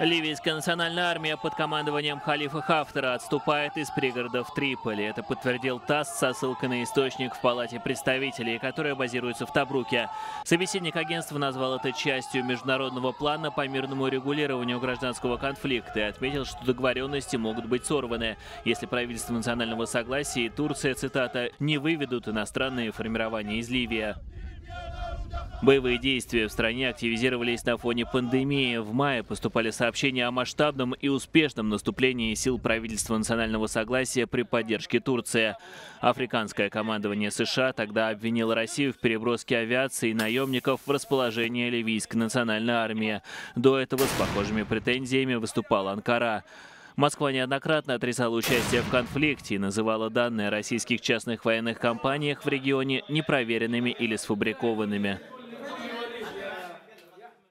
Ливийская национальная армия под командованием халифа Хафтера отступает из пригородов Триполи. Это подтвердил ТАСС со ссылкой на источник в Палате представителей, которая базируется в Табруке. Собеседник агентства назвал это частью международного плана по мирному регулированию гражданского конфликта и отметил, что договоренности могут быть сорваны, если правительство национального согласия и Турция, цитата, «не выведут иностранные формирования из Ливии». Боевые действия в стране активизировались на фоне пандемии. В мае поступали сообщения о масштабном и успешном наступлении сил правительства национального согласия при поддержке Турции. Африканское командование США тогда обвинило Россию в переброске авиации и наемников в расположение ливийской национальной армии. До этого с похожими претензиями выступала Анкара. Москва неоднократно отрицала участие в конфликте и называла данные о российских частных военных компаниях в регионе непроверенными или сфабрикованными.